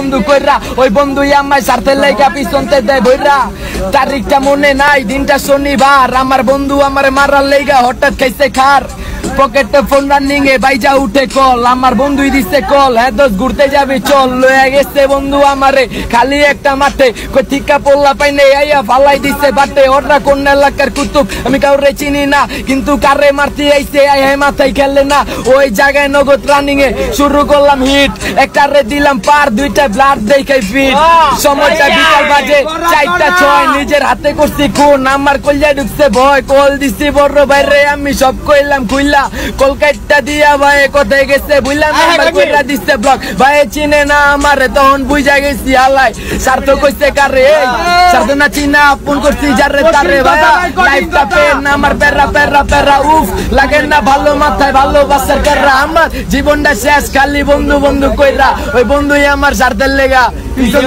বন্ধু কইরা, ওই বন্ধু আমায় সারতে লাইকা পিছনতে দেয় বইরা তারিখটা মনে নাই, দিনটা শনিবার। আমার বন্ধু আমার মারার লেগা হঠাৎ খাইছে খার। পকেটে ফোন রানিং এ বাইজা উঠে কল আমার বন্ধুই দিছে কল হ্যাঁ দোষ ঘুরতে যাবি চল। লয়ে গেছে বন্ধু আমারে। খালি একটা মাঠে। কই ঠিকা পড়লা পাইনে আইয়া ফালাই দিছে বাটে। ওরা কোন এলাকার কুতুব? আমি কাউরে চিনি না। কিন্তু কারে মারতে আইছে আই হে মাথায় খেলে না। ওই জায়গায় নগদ রানিং এ শুরু করলাম হিট একটা রে দিলাম পার দুইটা ব্লাড দেখে ফিট সময়টা বিকাল বাজে চারটা ছয় নিজের হাতে করছি খুন। আমার কলজা ঢুকছে ভয়। কল দিছি বড় বাইরে আমি সব কইলাম খুইলা কলকাতা দিয়া ভাই কোথায় গেছে বুঝলাম নাম্বার কইরা দিছে ব্লক ভাই চিনে না আমারে তখন বুঝা গেছি আলাই স্বার্থ কইছে কারে? এই স্বার্থ না চিনা আপন করছি যারে তারে ভাই লাইফটা পেন আমার পেরা পেরা পেরা উফ লাগে না ভালো মাথায় ভালোবাসার কাররা আমার জীবনটা শেষ খালি বন্ধু বন্ধু কইরা ওই বন্ধুই আমার স্বার্থের লেগা পিছন